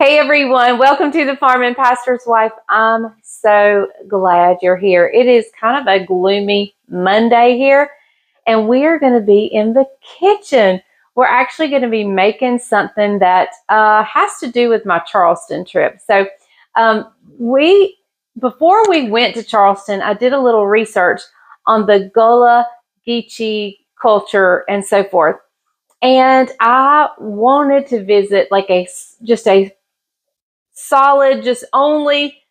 Hey everyone, welcome to the Farming Pastor's Wife. I'm so glad you're here. It is kind of a gloomy Monday here, and we are going to be in the kitchen. We're actually going to be making something that uh, has to do with my Charleston trip. So, um, we before we went to Charleston, I did a little research on the Gullah Geechee culture and so forth. And I wanted to visit like a just a solid, just only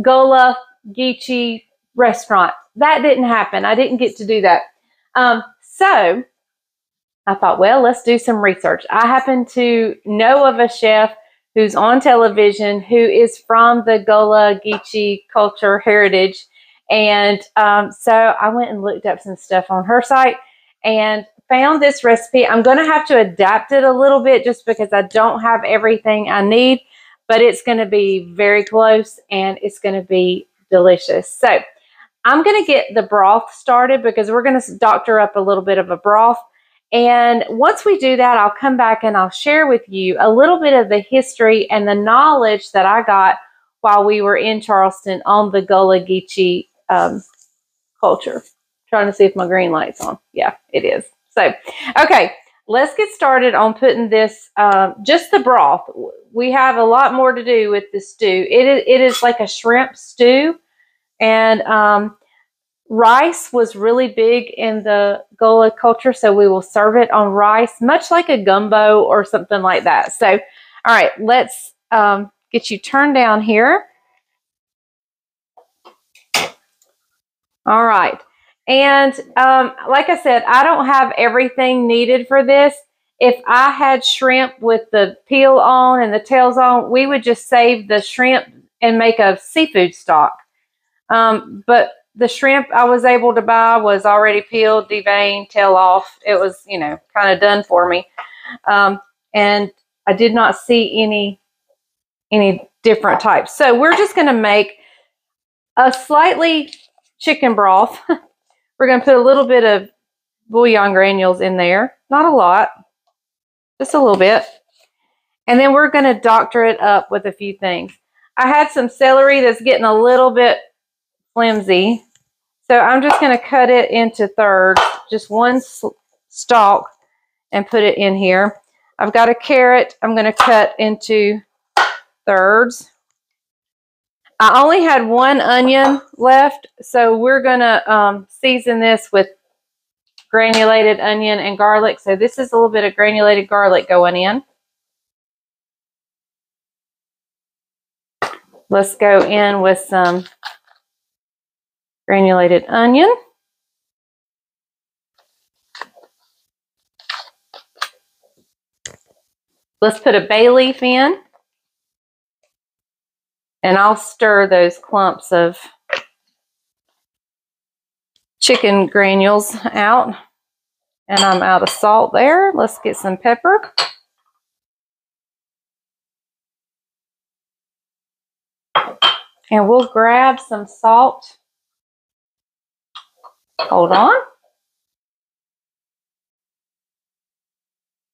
Gullah Geechee restaurant. That didn't happen. I didn't get to do that. Um, so I thought, well, let's do some research. I happen to know of a chef who's on television who is from the Gullah Geechee culture heritage. And um, so I went and looked up some stuff on her site and found this recipe. I'm going to have to adapt it a little bit just because I don't have everything I need but it's going to be very close and it's going to be delicious. So I'm going to get the broth started because we're going to doctor up a little bit of a broth. And once we do that, I'll come back and I'll share with you a little bit of the history and the knowledge that I got while we were in Charleston on the Gullah Geechee um, culture. Trying to see if my green light's on. Yeah, it is. So, okay, let's get started on putting this, um, just the broth. We have a lot more to do with the stew. It is, it is like a shrimp stew. And um, rice was really big in the Gullah culture, so we will serve it on rice, much like a gumbo or something like that. So, all right, let's um, get you turned down here. All right. And um, like I said, I don't have everything needed for this. If I had shrimp with the peel on and the tails on, we would just save the shrimp and make a seafood stock. Um, but the shrimp I was able to buy was already peeled, deveined, tail off. It was, you know, kind of done for me. Um, and I did not see any any different types. So we're just going to make a slightly chicken broth. We're going to put a little bit of bouillon granules in there. Not a lot, just a little bit. And then we're going to doctor it up with a few things. I had some celery that's getting a little bit flimsy. So I'm just going to cut it into thirds, just one stalk, and put it in here. I've got a carrot I'm going to cut into thirds. I only had one onion left, so we're going to um, season this with granulated onion and garlic. So this is a little bit of granulated garlic going in. Let's go in with some granulated onion. Let's put a bay leaf in. And I'll stir those clumps of chicken granules out. And I'm out of salt there. Let's get some pepper. And we'll grab some salt. Hold on.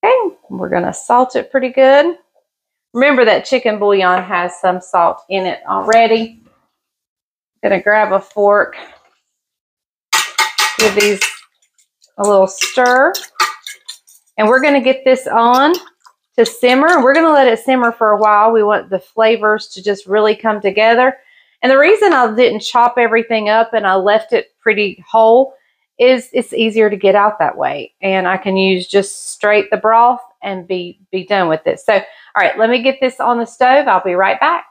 Okay, we're going to salt it pretty good. Remember that chicken bouillon has some salt in it already. Gonna grab a fork, give these a little stir, and we're gonna get this on to simmer. We're gonna let it simmer for a while. We want the flavors to just really come together. And the reason I didn't chop everything up and I left it pretty whole is it's easier to get out that way. And I can use just straight the broth and be, be done with it. So, all right, let me get this on the stove. I'll be right back.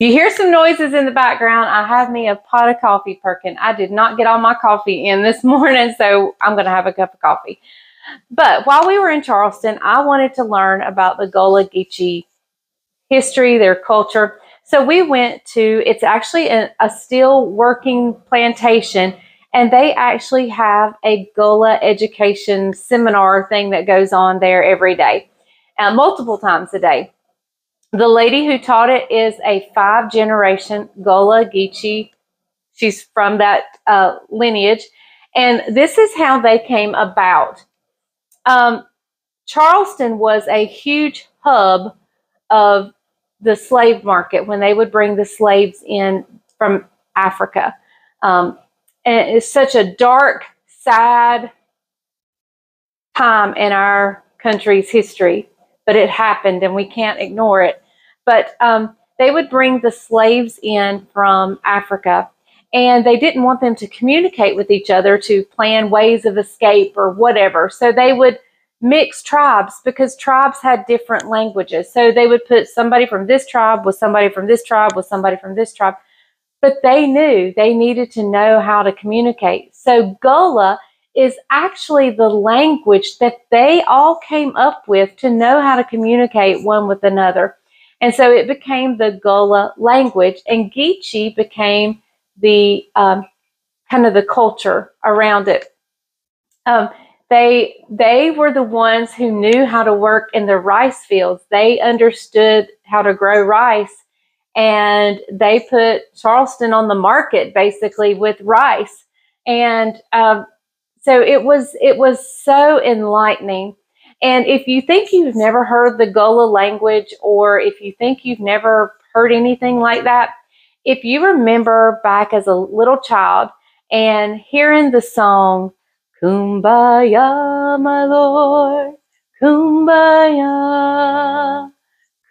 You hear some noises in the background. I have me a pot of coffee perking. I did not get all my coffee in this morning, so I'm going to have a cup of coffee. But while we were in Charleston, I wanted to learn about the Gullah Geechee history, their culture. So we went to, it's actually a, a still working plantation, and they actually have a Gullah education seminar thing that goes on there every day, uh, multiple times a day. The lady who taught it is a five generation Gullah Geechee. She's from that uh, lineage. And this is how they came about. Um, Charleston was a huge hub of the slave market when they would bring the slaves in from Africa. Um, and it's such a dark, sad time in our country's history, but it happened and we can't ignore it. But um, they would bring the slaves in from Africa and they didn't want them to communicate with each other to plan ways of escape or whatever. So they would mix tribes because tribes had different languages. So they would put somebody from this tribe with somebody from this tribe with somebody from this tribe. But they knew they needed to know how to communicate. So Gullah is actually the language that they all came up with to know how to communicate one with another. And so it became the Gullah language, and Geechee became the um, kind of the culture around it. Um, they they were the ones who knew how to work in the rice fields. They understood how to grow rice, and they put Charleston on the market basically with rice. And um, so it was it was so enlightening. And if you think you've never heard the Gullah language, or if you think you've never heard anything like that, if you remember back as a little child and hearing the song, Kumbaya, my Lord, Kumbaya,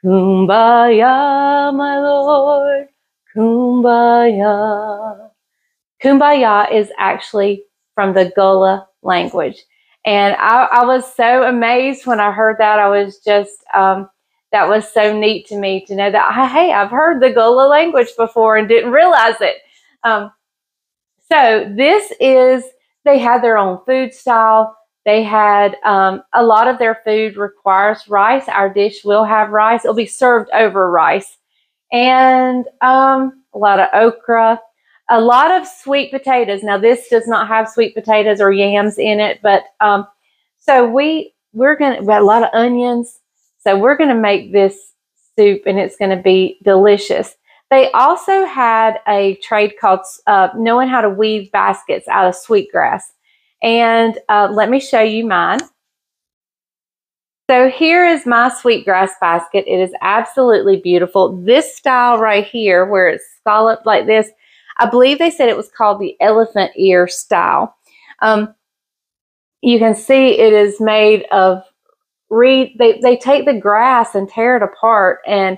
Kumbaya, my Lord, Kumbaya. Kumbaya is actually from the Gullah language. And I, I, was so amazed when I heard that. I was just, um, that was so neat to me to know that, hey, I've heard the Gullah language before and didn't realize it. Um, so this is, they had their own food style. They had um, a lot of their food requires rice. Our dish will have rice. It'll be served over rice. And um, a lot of okra, a lot of sweet potatoes. Now this does not have sweet potatoes or yams in it, but um, so we we're gonna we a lot of onions. So we're gonna make this soup, and it's gonna be delicious. They also had a trade called uh, knowing how to weave baskets out of sweetgrass, and uh, let me show you mine. So here is my sweetgrass basket. It is absolutely beautiful. This style right here, where it's scalloped like this, I believe they said it was called the elephant ear style. Um, you can see it is made of reed. They, they take the grass and tear it apart and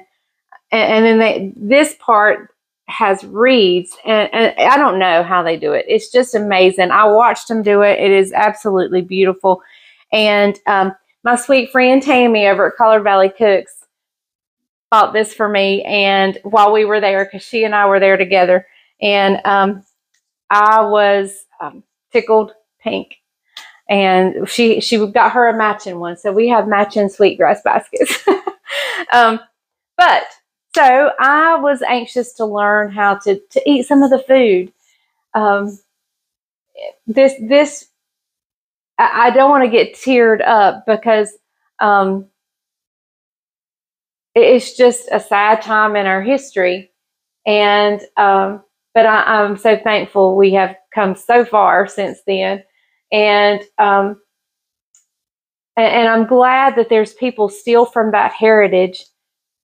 and, and then they this part has reeds and, and, I don't know how they do it. It's just amazing. I watched them do it. It is absolutely beautiful. And um, my sweet friend Tammy over at Collard Valley Cooks bought this for me and while we were there because she and I were there together and um, I was um, tickled pink. And she she got her a matching one, so we have matching sweetgrass baskets. um, but so I was anxious to learn how to to eat some of the food. Um, this this I, don't want to get teared up because um, it's just a sad time in our history, and um, but I, am so thankful we have come so far since then. And, um, and, and I'm glad that there's people still from that heritage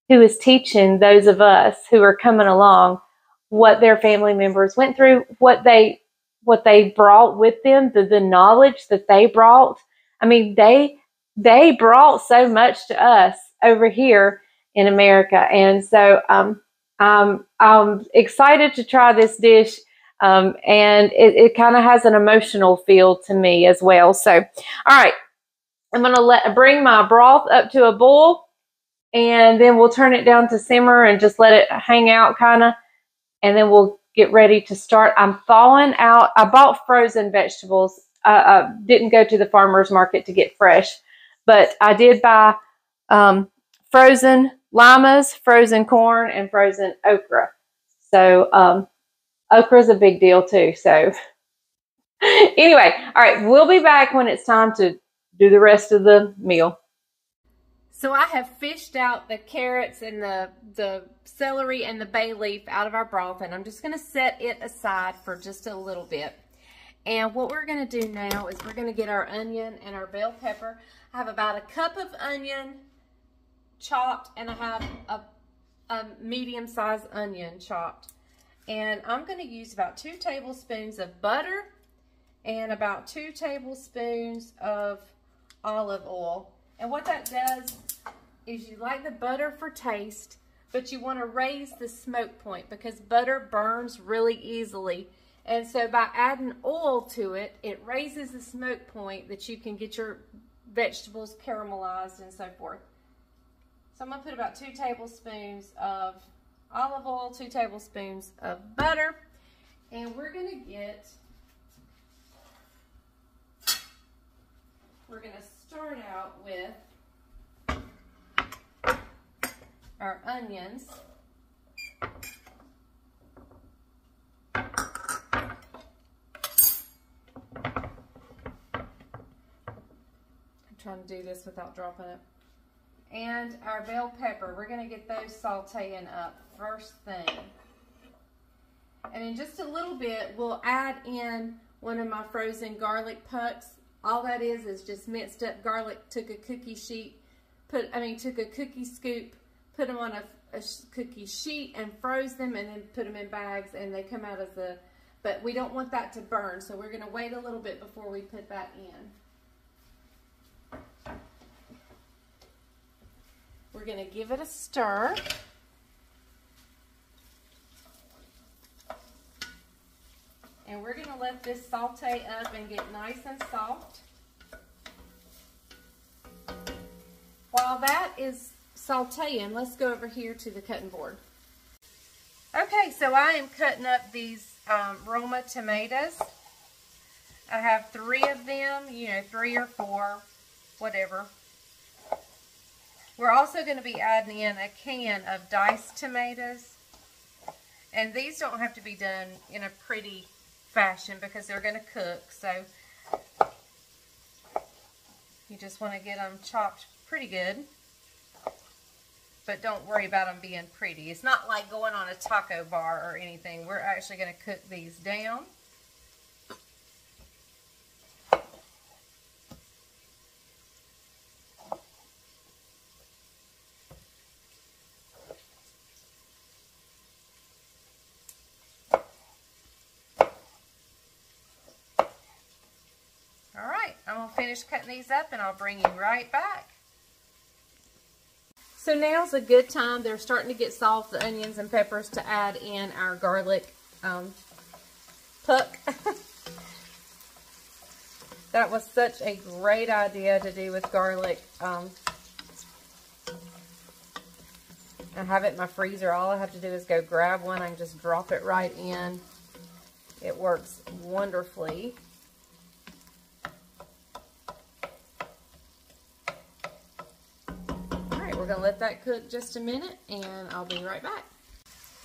who is teaching those of us who are coming along what their family members went through, what they what they brought with them, the, the knowledge that they brought. I mean, they they brought so much to us over here in America. And so um, um, I'm excited to try this dish. Um, and it, it kind of has an emotional feel to me as well. So, all right, I'm going to let bring my broth up to a boil and then we'll turn it down to simmer and just let it hang out kind of. And then we'll get ready to start. I'm thawing out. I bought frozen vegetables. Uh, I didn't go to the farmer's market to get fresh, but I did buy um, frozen limas, frozen corn, and frozen okra. So um, okra is a big deal too. So anyway, all right, we'll be back when it's time to do the rest of the meal. So I have fished out the carrots and the, the celery and the bay leaf out of our broth, and I'm just going to set it aside for just a little bit. And what we're going to do now is we're going to get our onion and our bell pepper. I have about a cup of onion, chopped and I have a, a medium-sized onion chopped. And I'm going to use about two tablespoons of butter and about two tablespoons of olive oil. And what that does is you like the butter for taste, but you want to raise the smoke point because butter burns really easily. And so by adding oil to it, it raises the smoke point that you can get your vegetables caramelized and so forth. So I'm going to put about two tablespoons of olive oil, two tablespoons of butter, and we're going to get, we're going to start out with our onions. I'm trying to do this without dropping it. And our bell pepper, we're going to get those sauteing up first thing. And in just a little bit, we'll add in one of my frozen garlic pucks. All that is is just minced up garlic, took a cookie sheet, put, I mean, took a cookie scoop, put them on a, a cookie sheet and froze them and then put them in bags and they come out as a, but we don't want that to burn. So we're gonna wait a little bit before we put that in. We're gonna give it a stir. And we're gonna let this saute up and get nice and soft. While that is sauteing, let's go over here to the cutting board. Okay, so I am cutting up these um, Roma tomatoes. I have three of them, you know, three or four, whatever. We're also going to be adding in a can of diced tomatoes. And these don't have to be done in a pretty fashion because they're going to cook. So you just want to get them chopped pretty good but don't worry about them being pretty. It's not like going on a taco bar or anything. We're actually going to cook these down. All right, I'm going to finish cutting these up and I'll bring you right back. So now's a good time. They're starting to get soft, the onions and peppers, to add in our garlic um, puck. that was such a great idea to do with garlic. Um, I have it in my freezer. All I have to do is go grab one and just drop it right in. It works wonderfully. we're going to let that cook just a minute and I'll be right back.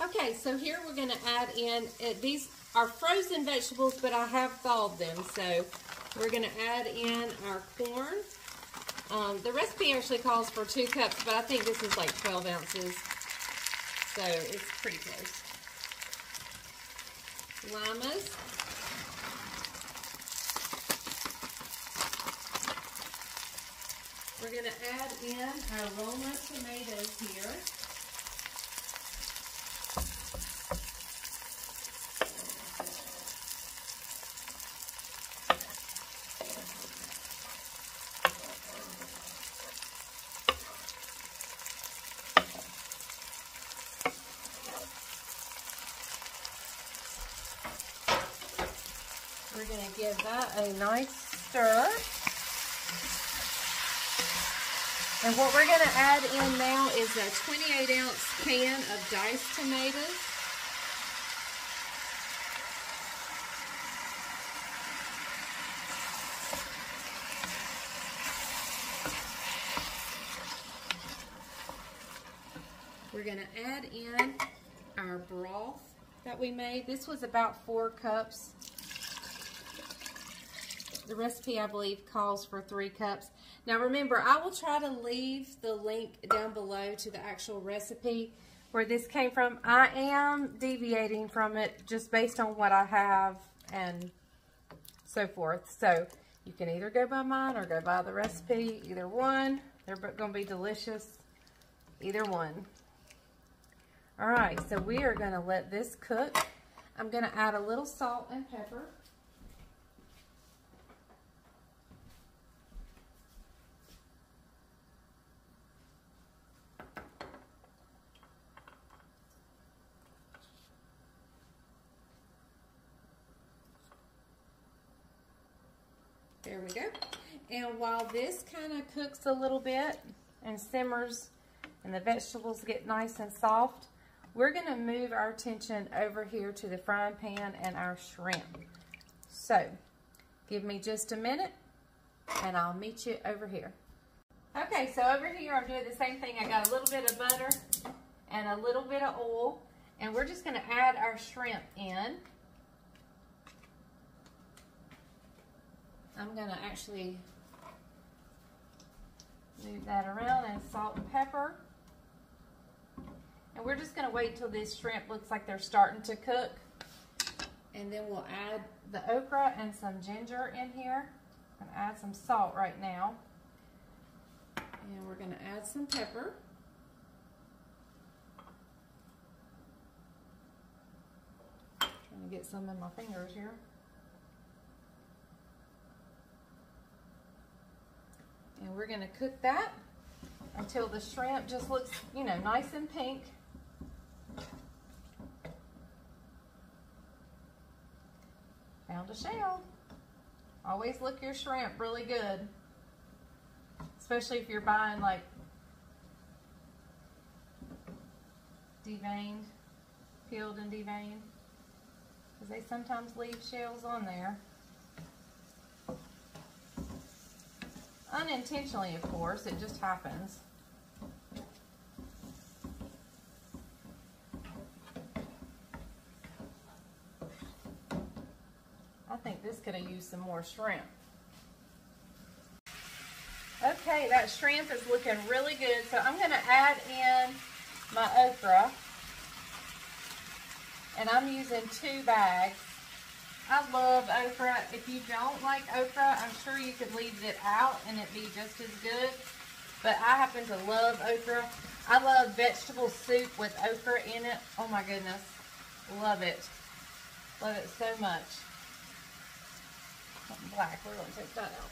Okay, so here we're going to add in, uh, these are frozen vegetables, but I have thawed them. So we're going to add in our corn. Um, the recipe actually calls for two cups, but I think this is like 12 ounces. So it's pretty close. Limas. We're going to add in our Roma tomatoes here. We're going to give that a nice stir. And what we're going to add in now is a 28 ounce can of diced tomatoes. We're going to add in our broth that we made. This was about four cups. The recipe, I believe, calls for three cups. Now remember, I will try to leave the link down below to the actual recipe where this came from. I am deviating from it just based on what I have and so forth. So you can either go by mine or go by the recipe, either one. They're going to be delicious. Either one. All right, so we are gonna let this cook. I'm gonna add a little salt and pepper. And while this kind of cooks a little bit and simmers and the vegetables get nice and soft, we're gonna move our attention over here to the frying pan and our shrimp. So, give me just a minute and I'll meet you over here. Okay, so over here I'm doing the same thing. I got a little bit of butter and a little bit of oil and we're just gonna add our shrimp in. I'm going to actually move that around and salt and pepper. And we're just going to wait till this shrimp looks like they're starting to cook. And then we'll add the okra and some ginger in here. And add some salt right now. And we're going to add some pepper. Trying to get some in my fingers here. And we're to cook that until the shrimp just looks, you know, nice and pink. Found a shell. Always look your shrimp really good. Especially if you're buying like deveined, peeled and deveined. Because they sometimes leave shells on there. Unintentionally, of course, it just happens. I think this could have used some more shrimp. Okay, that shrimp is looking really good. So I'm going to add in my okra. And I'm using two bags. I love okra. If you don't like okra, I'm sure you could leave it out and it'd be just as good. But I happen to love okra. I love vegetable soup with okra in it. Oh my goodness. Love it. Love it so much. Something black. We're going to take that out.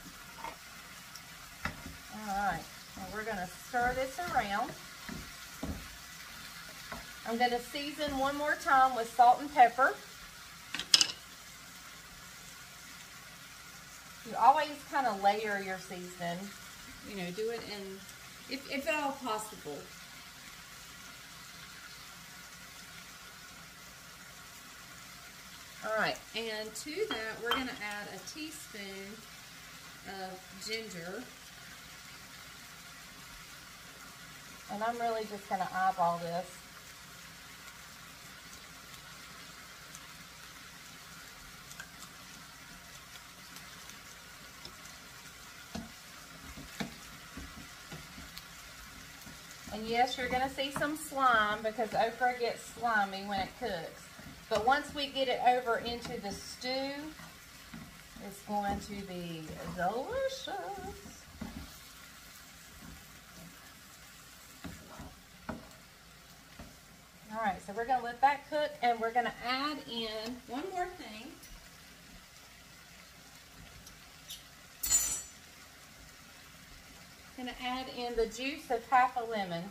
Alright. Now we're going to stir this around. I'm going to season one more time with salt and pepper. You always kind of layer your seasoning. You know, do it in, if, if at all possible. All right, and to that, we're going to add a teaspoon of ginger. And I'm really just going to eyeball this. Yes, you're going to see some slime because okra gets slimy when it cooks. But once we get it over into the stew, it's going to be delicious. All right, so we're going to let that cook and we're going to add in one more thing. Going to add in the juice of half a lemon.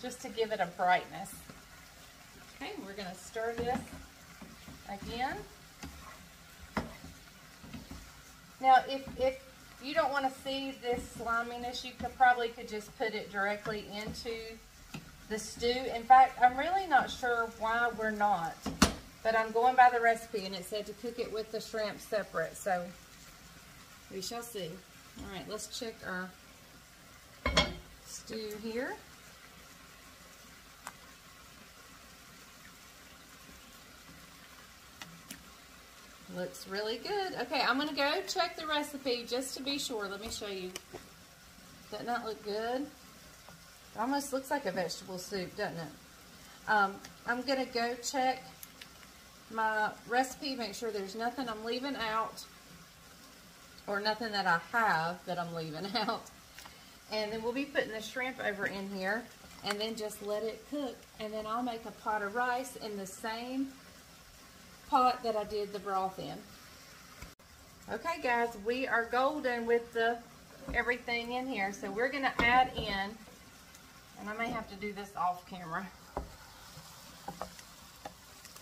Just to give it a brightness. Okay, we're going to stir this again. Now, if, if you don't want to see this sliminess, you could probably could just put it directly into the stew. In fact, I'm really not sure why we're not, but I'm going by the recipe and it said to cook it with the shrimp separate, so we shall see. All right, let's check our stew here. Looks really good. Okay, I'm going to go check the recipe just to be sure. Let me show you. Doesn't that look good? It almost looks like a vegetable soup, doesn't it? Um, I'm going to go check my recipe, make sure there's nothing I'm leaving out or nothing that I have that I'm leaving out. And then we'll be putting the shrimp over in here and then just let it cook. And then I'll make a pot of rice in the same pot that I did the broth in. Okay guys, we are golden with the everything in here. So we're gonna add in, and I may have to do this off camera.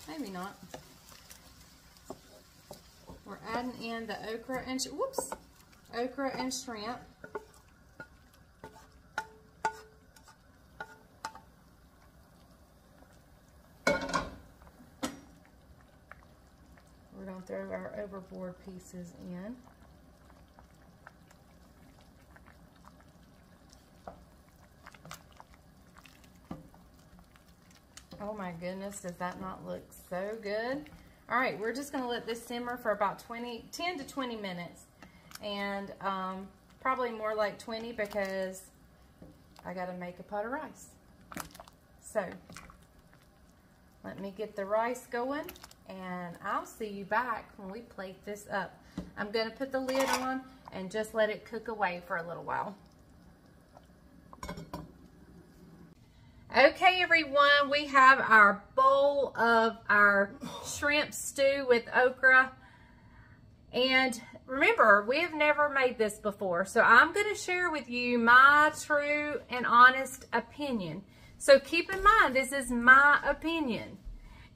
Maybe not. We're adding in the okra and, whoops, okra and shrimp. We're going to throw our overboard pieces in. My goodness, does that not look so good? All right, we're just gonna let this simmer for about 20, 10 to 20 minutes. And um, probably more like 20 because I gotta make a pot of rice. So, let me get the rice going and I'll see you back when we plate this up. I'm gonna put the lid on and just let it cook away for a little while. Okay, everyone, we have our bowl of our shrimp stew with okra. And remember, we have never made this before, so I'm going to share with you my true and honest opinion. So keep in mind, this is my opinion.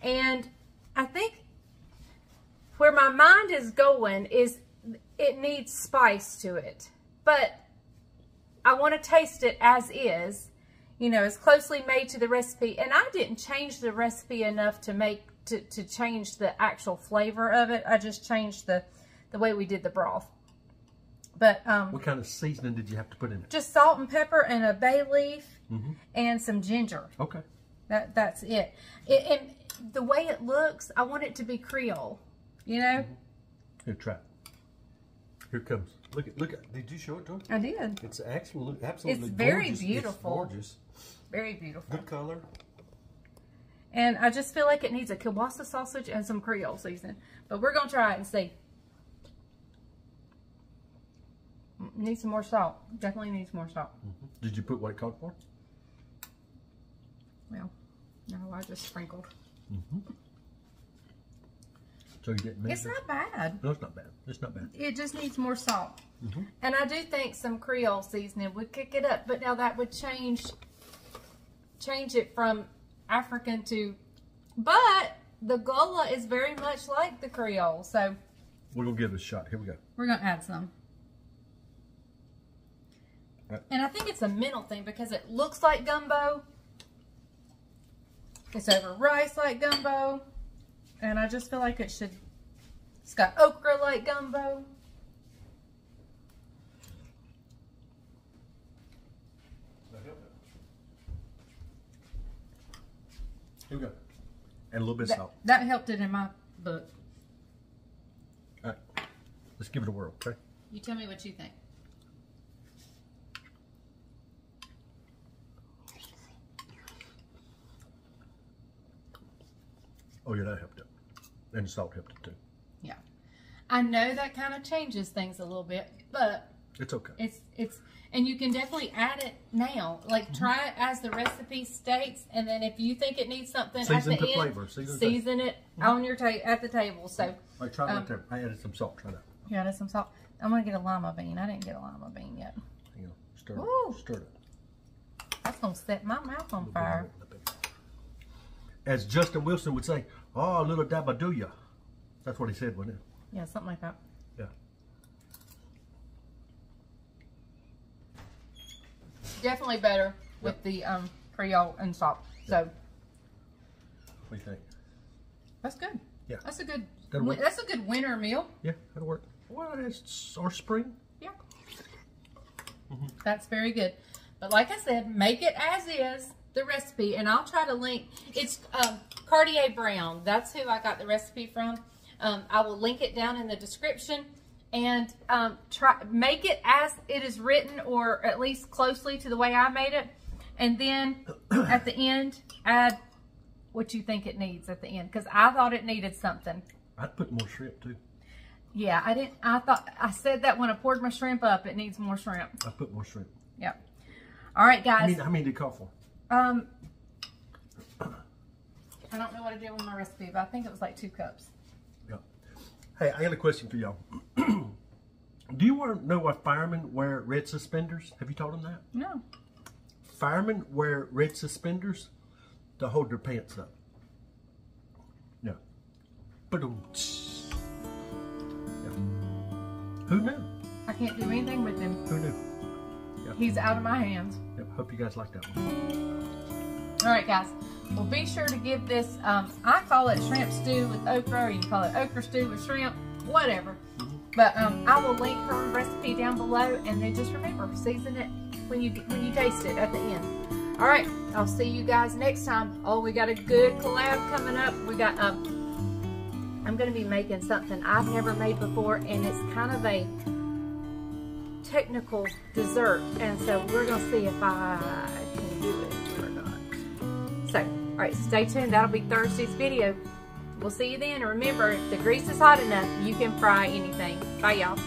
And I think where my mind is going is it needs spice to it. But I want to taste it as is you know, is closely made to the recipe. And I didn't change the recipe enough to make, to, to change the actual flavor of it. I just changed the, the way we did the broth. But, um. What kind of seasoning did you have to put in it? Just salt and pepper and a bay leaf mm -hmm. and some ginger. Okay. That, that's it. it. And the way it looks, I want it to be Creole, you know? Mm -hmm. Here, try Here comes. Look at, look at, did you show it to him? I did. It's absolutely, absolutely It's very gorgeous. beautiful. It's gorgeous. Very beautiful. Good color. And I just feel like it needs a kielbasa sausage and some Creole seasoning. But we're going to try it and see. Needs some more salt. Definitely needs more salt. Mm -hmm. Did you put what it called for? Well, no, I just sprinkled. Mm -hmm. So you didn't? It's not bad. No, it's not bad. It's not bad. It just needs more salt. Mm -hmm. And I do think some Creole seasoning would kick it up. But now that would change change it from African to... But the Gullah is very much like the Creole. So we're to give it a shot. Here we go. We're going to add some. Right. And I think it's a mental thing because it looks like gumbo. It's over rice like gumbo. And I just feel like it should, it's got okra like gumbo. Here we go. And a little bit that, of salt. That helped it in my book. All right. Let's give it a whirl, okay? You tell me what you think. Oh yeah, that helped it. And the salt helped it too. Yeah. I know that kind of changes things a little bit, but it's okay. It's it's and you can definitely add it now. Like mm -hmm. try it as the recipe states, and then if you think it needs something season at the end, flavor. Season, season it mm -hmm. on your ta at the table. So right, try um, right there. I added some salt. Try that. You added some salt. I'm gonna get a lima bean. I didn't get a lima bean yet. Hang on. Stir it. Stir it. That's gonna set my mouth on fire. As Justin Wilson would say, Oh, little dabaduya. That's what he said, wasn't it? Yeah, something like that. Yeah. Definitely better with yep. the um, Creole and salt. Yep. So. What do you think? That's good. Yeah. That's a good. That's a good winter meal. Yeah, that'll work. Well, it's our spring. Yeah. Mm -hmm. That's very good. But like I said, make it as is the recipe, and I'll try to link. It's um, Kardea Brown. That's who I got the recipe from. Um, I will link it down in the description and um, try make it as it is written or at least closely to the way I made it. And then at the end, add what you think it needs at the end because I thought it needed something. I'd put more shrimp too. Yeah, I didn't. I thought I said that when I poured my shrimp up, it needs more shrimp. I'd put more shrimp. Yep. All right, guys. I mean, many did it call for? Um, I don't know what I did with my recipe, but I think it was like two cups. Yeah. Hey, I got a question for y'all. Do you want to know why firemen wear red suspenders? Have you told them that? No. Firemen wear red suspenders to hold their pants up. Yeah. But yeah. Who knew? I can't do anything with him. Who knew? He's out of my hands. Yep. Hope you guys like that one. All right, guys. Well, be sure to give this, um, I call it shrimp stew with okra, or you can call it okra stew with shrimp, whatever. But um, I will link her recipe down below, and then just remember, season it when you when you taste it at the end. All right, I'll see you guys next time. Oh, we got a good collab coming up. We got um, I'm going to be making something I've never made before, and it's kind of a technical dessert, and so we're going to see if I can do it right, stay tuned. That'll be Thursday's video. We'll see you then. And remember, if the grease is hot enough, you can fry anything. Bye, y'all.